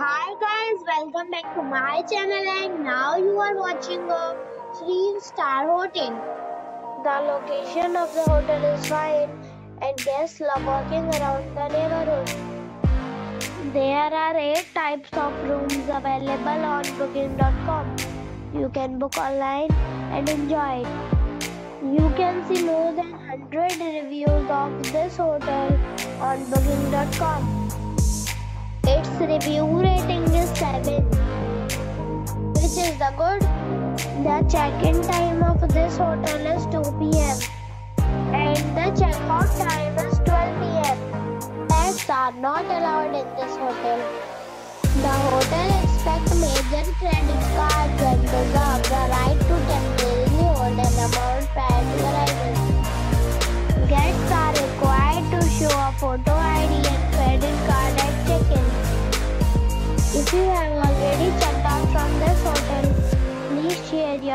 Hi guys, welcome back to my channel and now you are watching a 3 star hotel. The location of the hotel is fine and guests love walking around the neighborhood. There are 8 types of rooms available on booking.com. You can book online and enjoy it. You can see more than 100 reviews of this hotel on booking.com. Review rating is 7, which is the good. The check-in time of this hotel is 2 p.m. and the check-out time is 12 p.m. Pets are not allowed in this hotel. The hotel expects major credit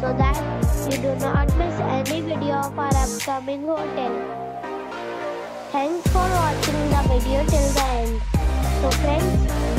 so that you do not miss any video of our upcoming hotel. Thanks for watching the video till the end. So friends,